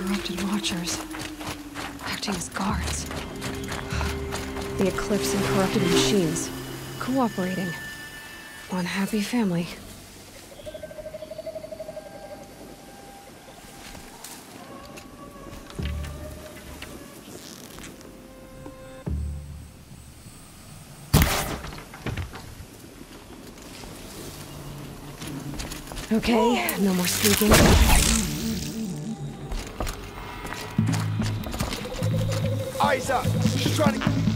Corrupted Watchers. Acting as guards. The Eclipse and corrupted machines. Cooperating. One happy family. Okay, no more sneaking. Eyes up! She's trying to...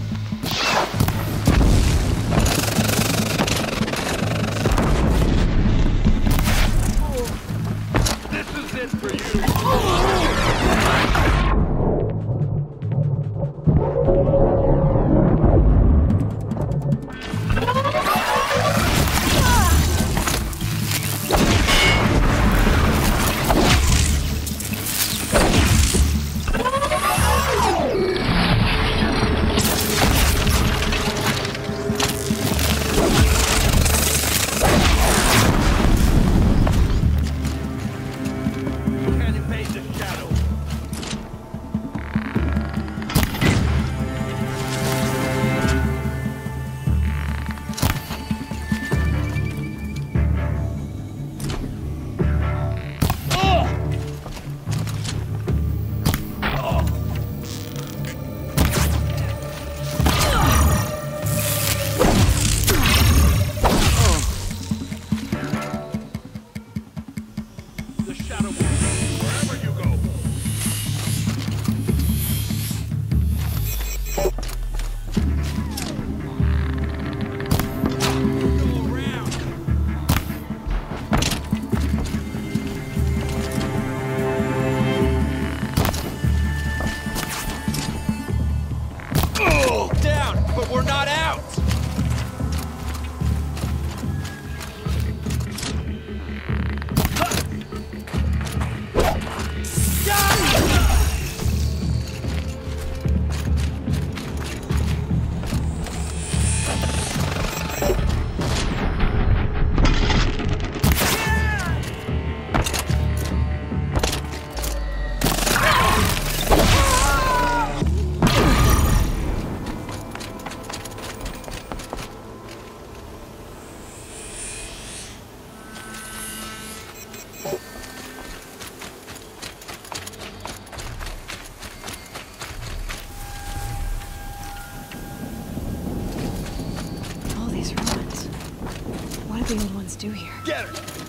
Old ones do here? Get her!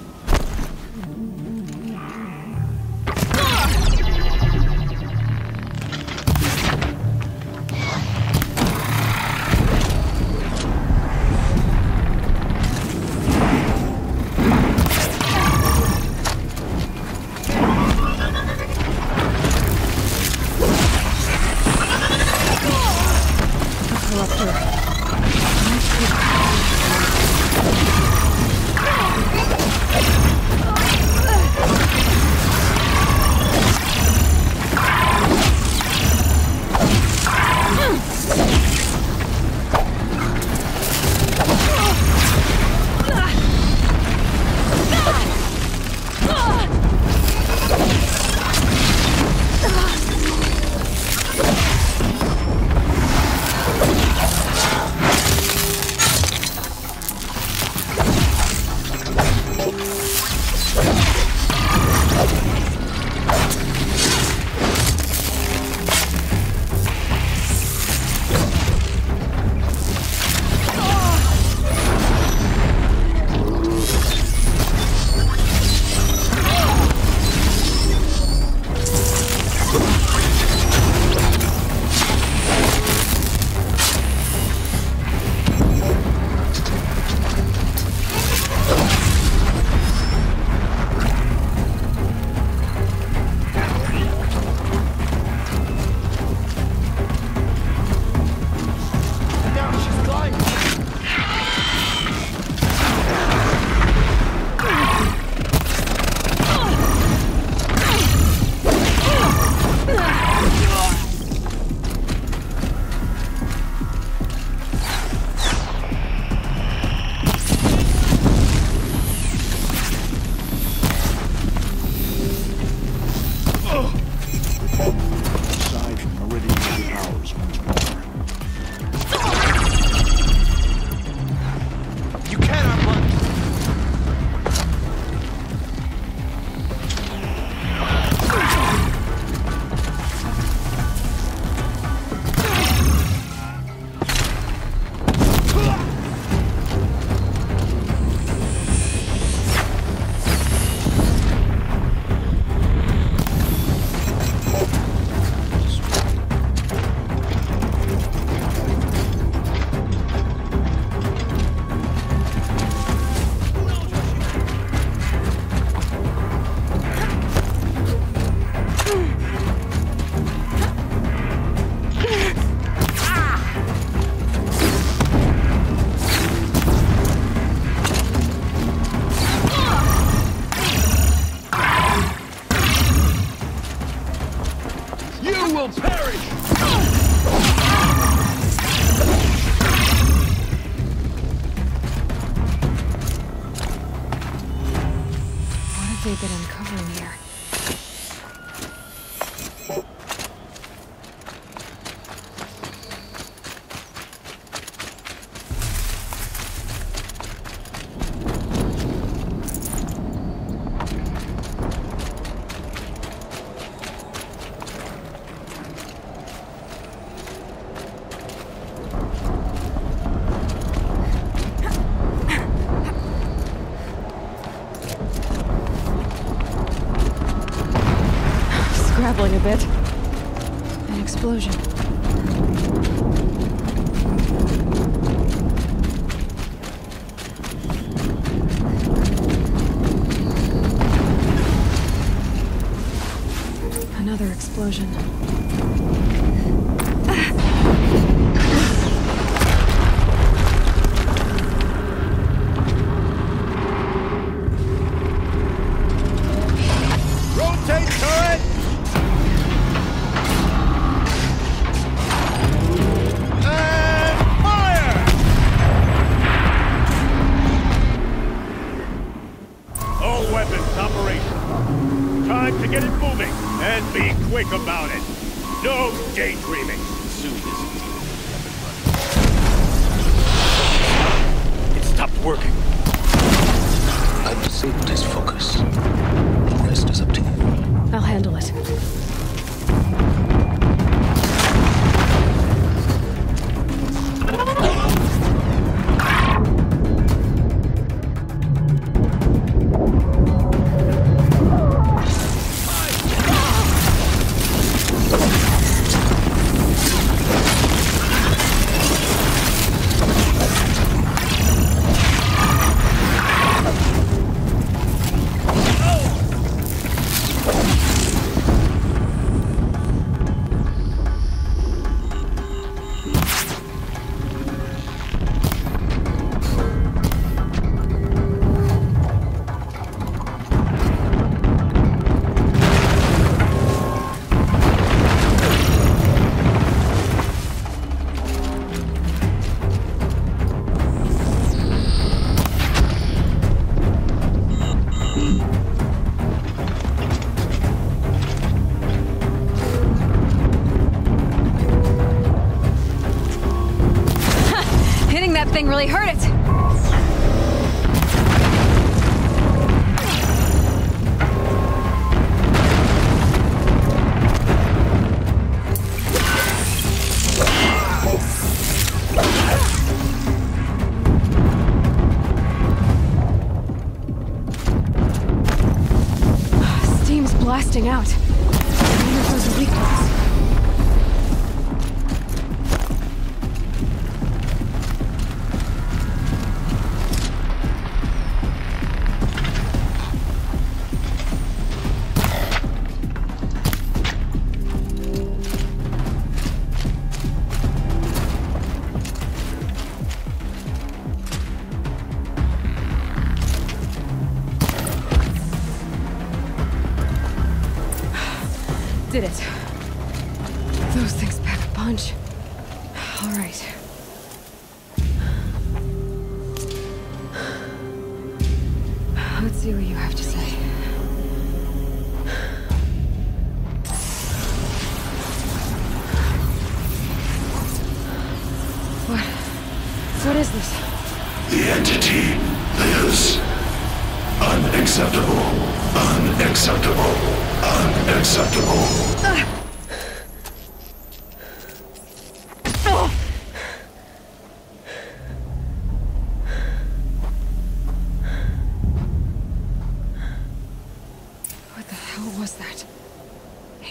traveling a bit. An explosion. Another explosion. quick about it. No daydreaming. Soon is It stopped working. I've disabled his focus. The rest is up to you. I'll handle it.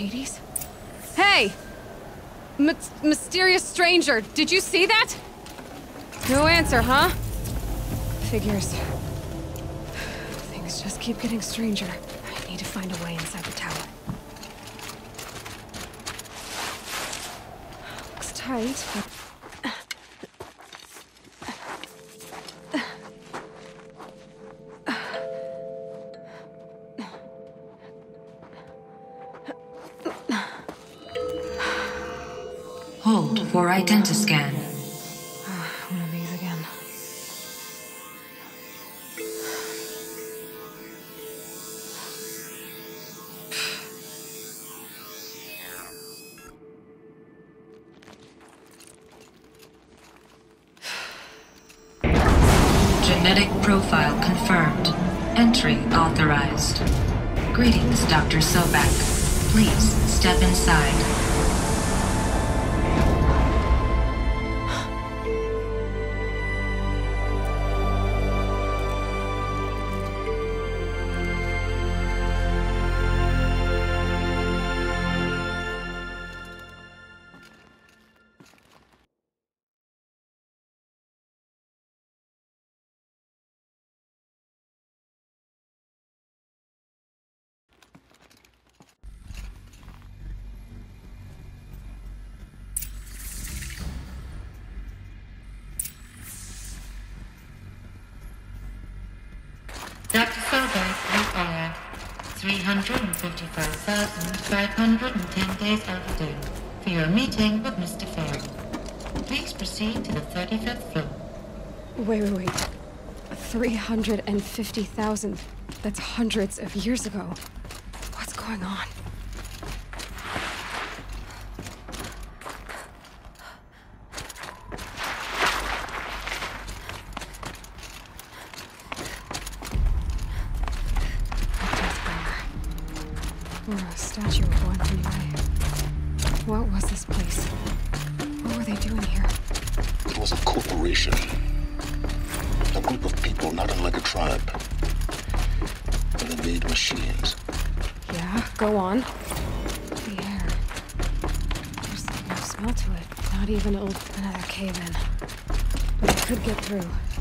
Hades? Hey! M mysterious stranger, did you see that? No answer, huh? Figures. Things just keep getting stranger. I need to find a way inside the tower. Looks tight, but... Genetic profile confirmed. Entry authorized. Greetings, Dr. Sobeck. Please step inside. 355,510 days overdue for your meeting with Mr. Faro. Please proceed to the 35th floor. Wait, wait, wait. 350,000. That's hundreds of years ago. What's going on? Not even old another cave in. But I could get through.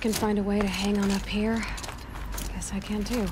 Can find a way to hang on up here, I guess I can too.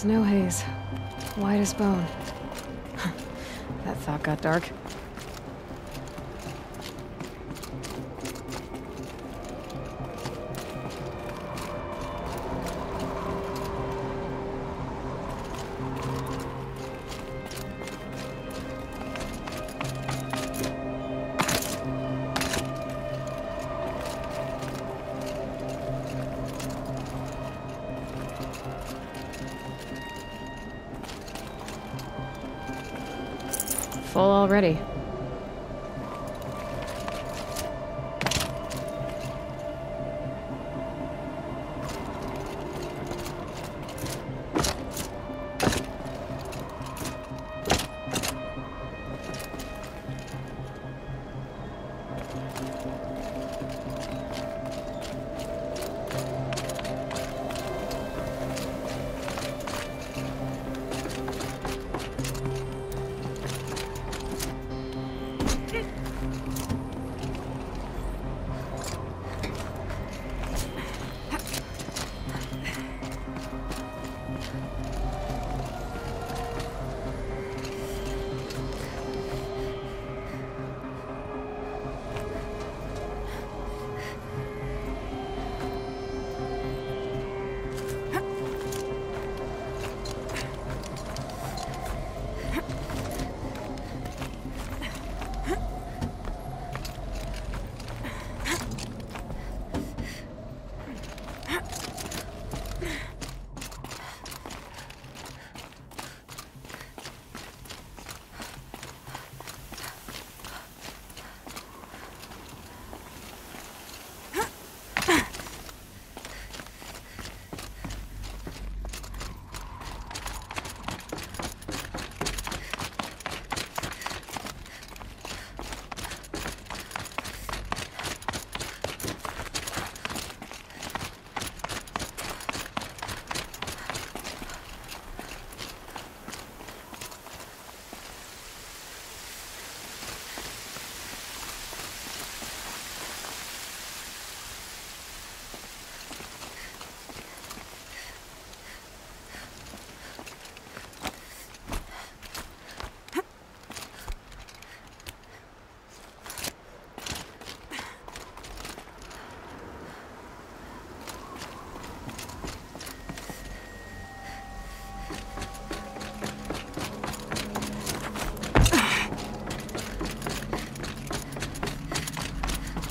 Snow haze. White as bone. that thought got dark.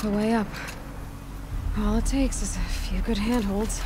Way up. All it takes is a few good handholds.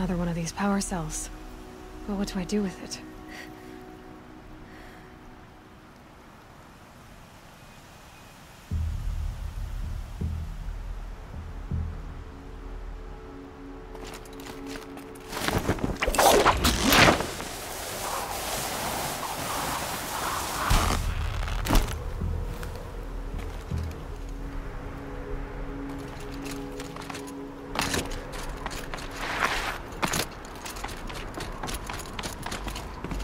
Another one of these power cells. But what do I do with it?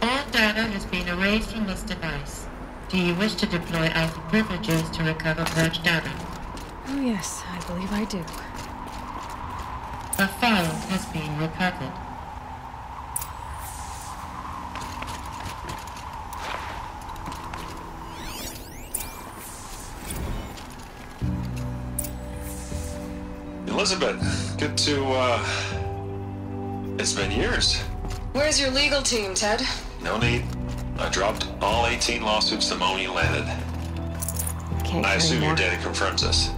All data has been erased from this device. Do you wish to deploy Alpha privileges to recover purged data? Oh yes, I believe I do. The file has been recovered. Elizabeth, good to, uh... It's been years. Where's your legal team, Ted? No need. I dropped all 18 lawsuits the moment you landed. Can't I assume more. your data confirms this.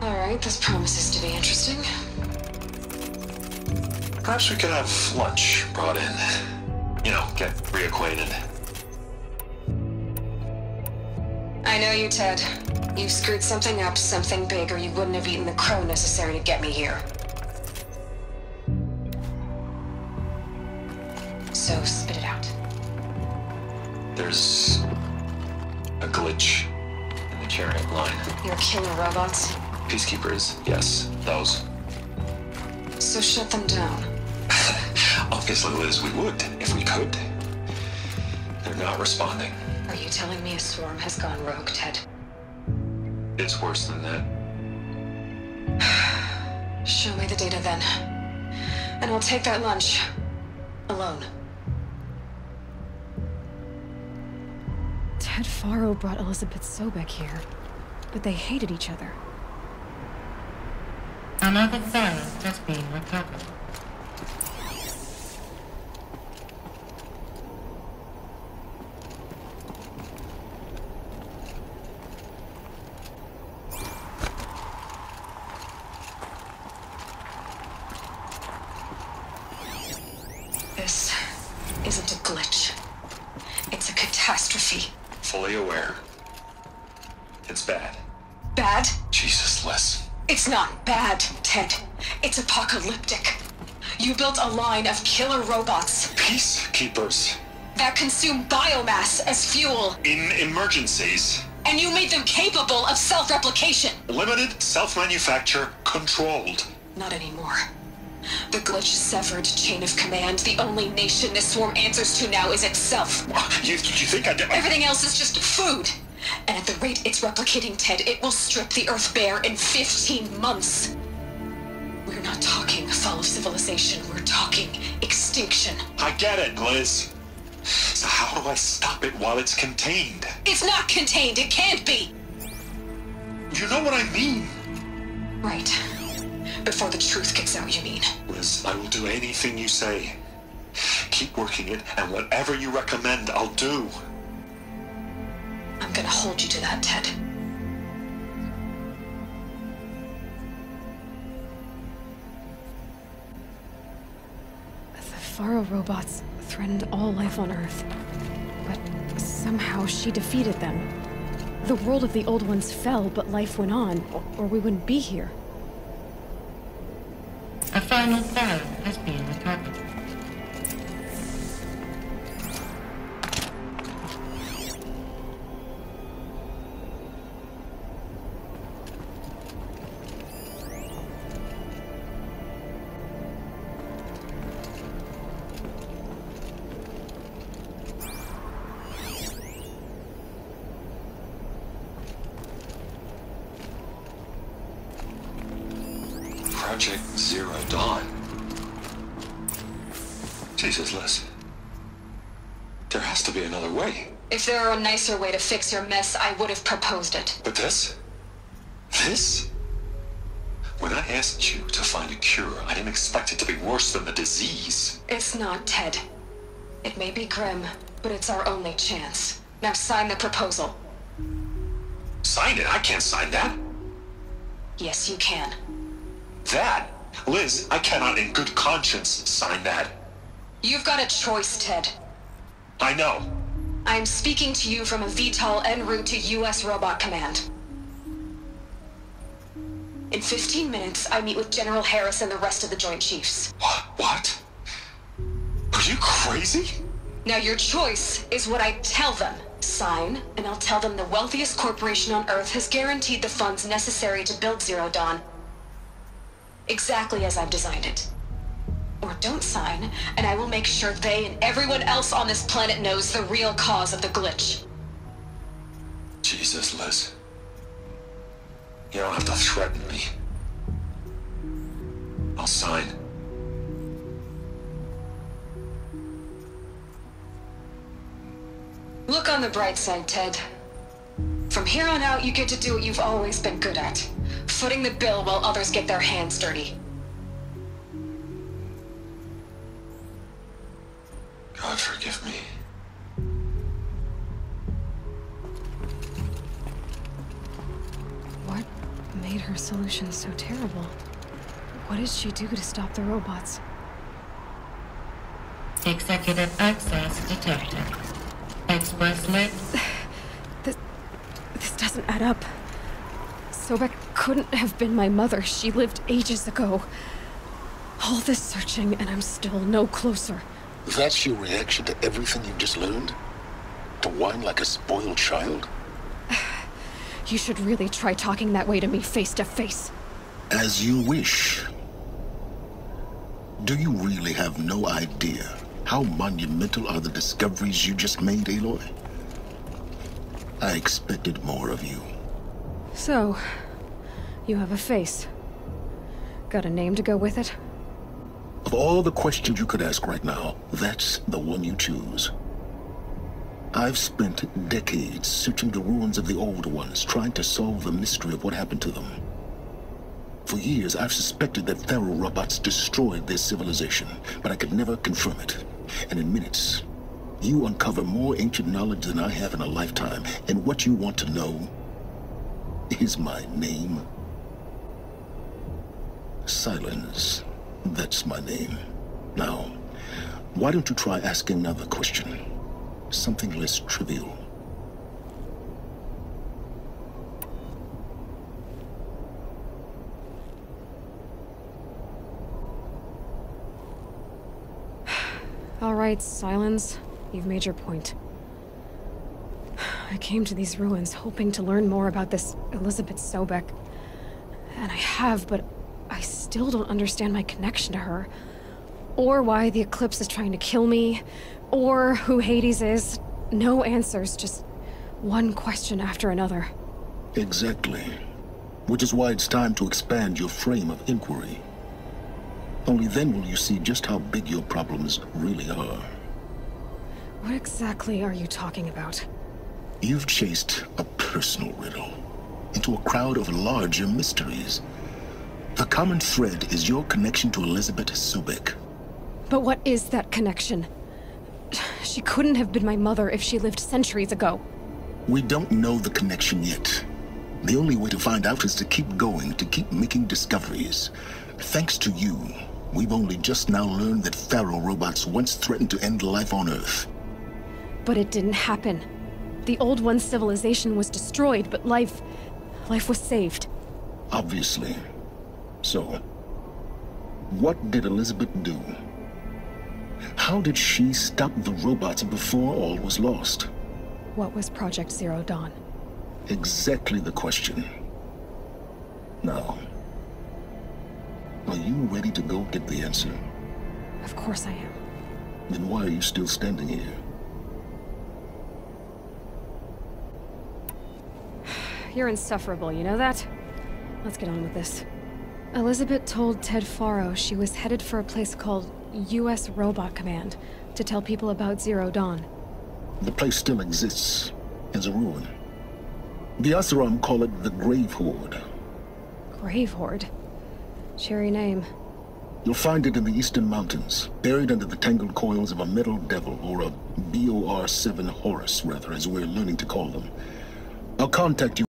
All right, this promises to be interesting. Perhaps we could have lunch brought in. You know, get reacquainted. I know you, Ted. You've screwed something up, something big, or you wouldn't have eaten the crow necessary to get me here. So spit it out. There's a glitch in the chariot line. Your killer robots. Peacekeepers, yes, those. So shut them down. Obviously, Liz, we would if we could. They're not responding. Are you telling me a swarm has gone rogue, Ted? It's worse than that. Show me the data then. And I'll take that lunch. Alone. Ted Faro brought Elizabeth Sobeck here, but they hated each other. Another has just been recovered. This isn't a glitch. It's a catastrophe. Fully aware. It's bad. Bad? Jesus, Liz. It's not It's apocalyptic. You built a line of killer robots Peacekeepers. that consume biomass as fuel, In emergencies. and you made them capable of self-replication. Limited, self-manufacture, controlled. Not anymore. The glitch severed chain of command. The only nation this swarm answers to now is itself. You, you think I did? Everything else is just food. And at the rate it's replicating, Ted, it will strip the Earth bare in 15 months. We're not talking fall of civilization. We're talking extinction. I get it, Liz. So how do I stop it while it's contained? It's not contained. It can't be. You know what I mean. Right. Before the truth gets out, you mean? Liz, I will do anything you say. Keep working it, and whatever you recommend, I'll do. I'm gonna hold you to that, Ted. Faro robots threatened all life on Earth. But somehow she defeated them. The world of the Old Ones fell, but life went on, or- we wouldn't be here. A final phone has been recovered. Project Zero Dawn. Jesus, Liz. There has to be another way. If there were a nicer way to fix your mess, I would have proposed it. But this? This? When I asked you to find a cure, I didn't expect it to be worse than the disease. It's not, Ted. It may be grim, but it's our only chance. Now sign the proposal. Sign it. I can't sign that. Yes, you can. That? Liz, I cannot in good conscience sign that. You've got a choice, Ted. I know. I'm speaking to you from a VTOL en route to U.S. Robot Command. In 15 minutes, I meet with General Harris and the rest of the Joint Chiefs. What? What? Are you crazy? Now, your choice is what I tell them. Sign, and I'll tell them the wealthiest corporation on Earth has guaranteed the funds necessary to build Zero Dawn. Exactly as I've designed it. Or don't sign, and I will make sure they and everyone else on this planet knows the real cause of the glitch. Jesus, Liz. You don't have to threaten me. I'll sign. Look on the bright side, Ted. From here on out, you get to do what you've always been good at. Footing the bill while others get their hands dirty. God forgive me. What made her solution so terrible? What did she do to stop the robots? Executive access detected. Express lift. Doesn't add up. Sobeck couldn't have been my mother. She lived ages ago. All this searching, and I'm still no closer. That's your reaction to everything you've just learned? To whine like a spoiled child? You should really try talking that way to me face to face. As you wish. Do you really have no idea how monumental are the discoveries you just made, Aloy? I expected more of you. So, you have a face. Got a name to go with it? Of all the questions you could ask right now, that's the one you choose. I've spent decades searching the ruins of the old ones, trying to solve the mystery of what happened to them. For years, I've suspected that Faro robots destroyed their civilization, but I could never confirm it. And in minutes, you uncover more ancient knowledge than I have in a lifetime, and what you want to know is my name. Silence. That's my name. Now, why don't you try asking another question? Something less trivial. All right, Silence. You've made your point. I came to these ruins hoping to learn more about this Elizabeth Sobeck. And I have, but I still don't understand my connection to her. Or why the Eclipse is trying to kill me. Or who Hades is. No answers, just one question after another. Exactly. Which is why it's time to expand your frame of inquiry. Only then will you see just how big your problems really are. What exactly are you talking about? You've chased a personal riddle into a crowd of larger mysteries. The common thread is your connection to Elizabeth Sobeck. But what is that connection? She couldn't have been my mother if she lived centuries ago. We don't know the connection yet. The only way to find out is to keep going, to keep making discoveries. Thanks to you, we've only just now learned that Faro robots once threatened to end life on Earth. But it didn't happen. The Old One's civilization was destroyed, but life... life was saved. Obviously. So, what did Elizabeth do? How did she stop the robots before all was lost? What was Project Zero Dawn? Exactly the question. Now, are you ready to go get the answer? Of course I am. Then why are you still standing here? You're insufferable, you know that? Let's get on with this. Elizabeth told Ted Faro she was headed for a place called U.S. Robot Command to tell people about Zero Dawn. The place still exists as a ruin. The Oseram call it the Grave-Hoard. Grave Horde? Cheery name. You'll find it in the eastern mountains, buried under the tangled coils of a metal devil, or a BOR-7 Horus, rather, as we're learning to call them. I'll contact you